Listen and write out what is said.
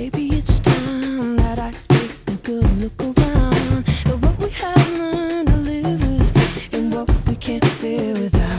Maybe it's time that I take a good look around at what we have learned to live with and what we can't bear without.